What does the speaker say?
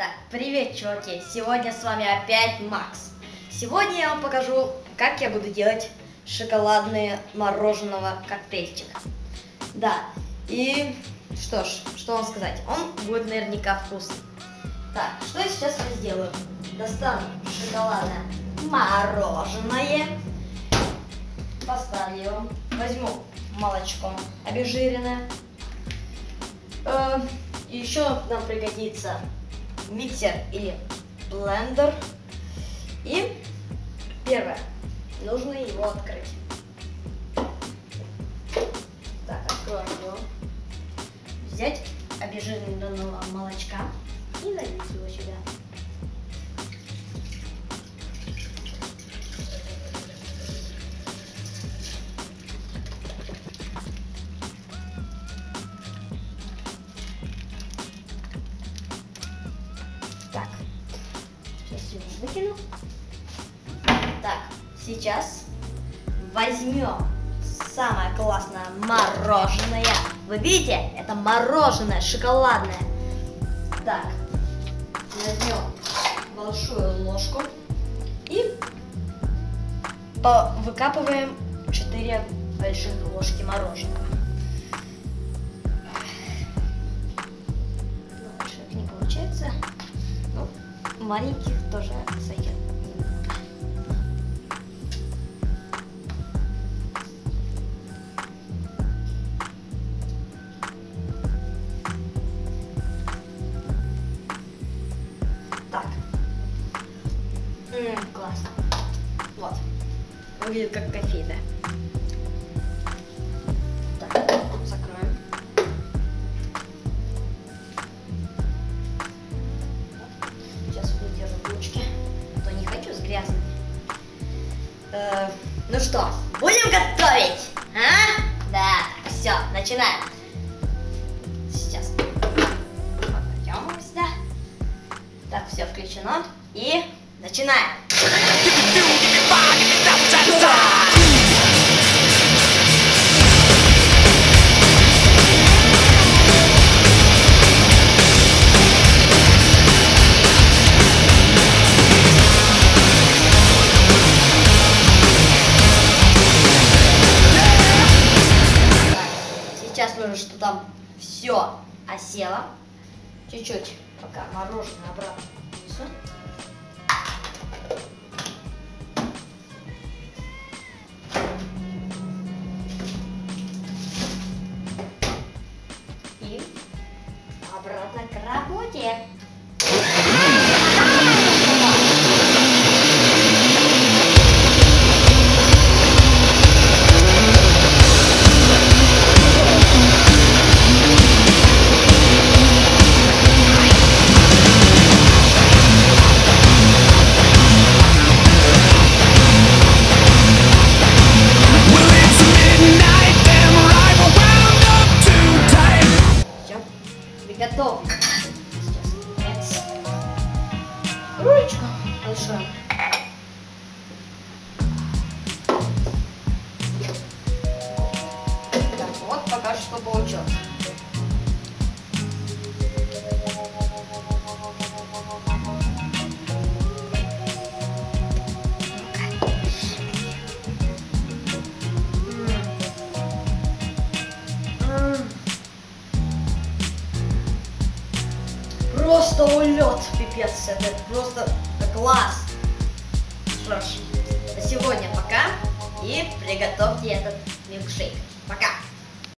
Так, привет, чуваки! Сегодня с вами опять Макс. Сегодня я вам покажу, как я буду делать шоколадные мороженого коктейльчик. Да, и что ж, что вам сказать, он будет наверняка вкусный. Так, что я сейчас сделаю? Достану шоколадное мороженое, поставлю его, возьму молочко обезжиренное, э, еще нам пригодится миксер или блендер. И первое, нужно его открыть. Так, откроем его. Взять обезжиренного молочка и налить его сюда. Его выкину. Так, сейчас возьмем самое классное мороженое. Вы видите? Это мороженое шоколадное. Так, возьмем большую ложку и выкапываем 4 больших ложки мороженого. Маленьких тоже сойдет. Так. М, классно. Вот. Выглядит как кофейная. Э, ну что, будем готовить? А? Да, все, начинаем. Сейчас его сюда. Так, все включено. И начинаем. Нужно, что там все осело. Чуть-чуть, пока мороженое обратно внесу. И обратно к работе. Ручку большую. Так, вот пока что получилось. Просто улет, пипец, это просто класс. Что ж, на сегодня пока и приготовьте этот милкшейк. Пока.